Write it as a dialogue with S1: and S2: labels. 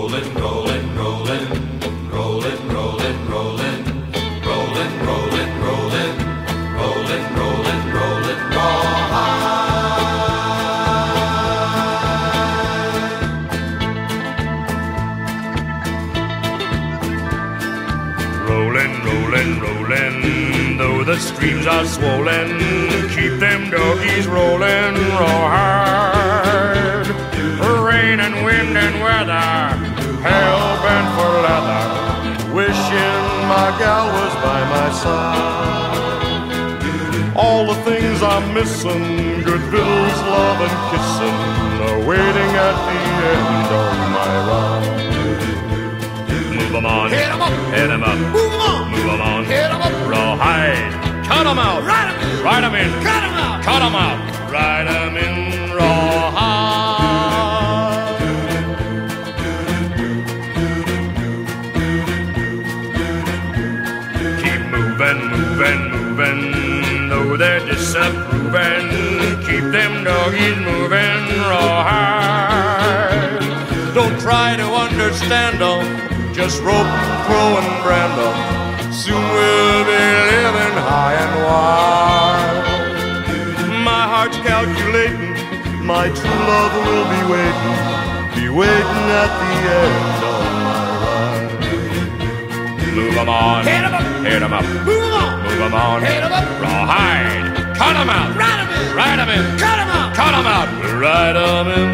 S1: Rolling, rolling, rolling, rolling, rolling, rolling, rolling, rolling, rolling, rolling, rolling, rolling, rawhide. Rolling, rolling, rolling, though the streams are swollen, keep them doggies rolling, rawhide. Wishing my gal was by my side. All the things I'm missing, good victuals, love and kissing, are waiting at the end of my ride. Move 'em on,
S2: Hit 'em up.
S1: hit 'em up,
S2: Move 'em on.
S1: move 'em on,
S2: Hit 'em up.
S1: rawhide. Cut 'em out,
S2: Ride 'em in.
S1: ride 'em in,
S2: Cut 'em out.
S1: cut 'em out, ride 'em in moving, moving, moving, though they're disapproving. Keep them doggies moving, rawhide. Don't try to understand them, just rope, throw, and brand them. Soon we'll be living high and wide. My heart's calculating, my true love will be waiting, be waiting at the end Move 'em on,
S2: Hit 'em up.
S1: hit 'em up,
S2: Move 'em on.
S1: move 'em on,
S2: Hit 'em up.
S1: rawhide, cut 'em out,
S2: Ride 'em in.
S1: ride 'em in,
S2: Cut 'em out.
S1: cut 'em out, ride 'em in,